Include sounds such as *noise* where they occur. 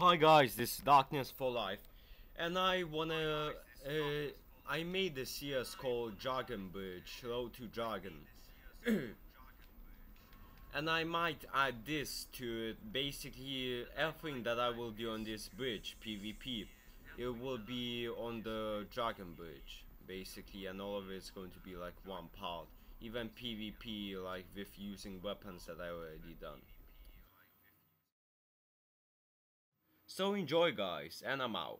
Hi guys, this is Darkness for Life, and I wanna. Uh, I made this CS called Dragon Bridge, Road to Dragon. *clears throat* and I might add this to it. Basically, everything that I will do on this bridge, PvP, it will be on the Dragon Bridge, basically, and all of it's going to be like one part. Even PvP, like with using weapons that I already done. So enjoy guys, and I'm out.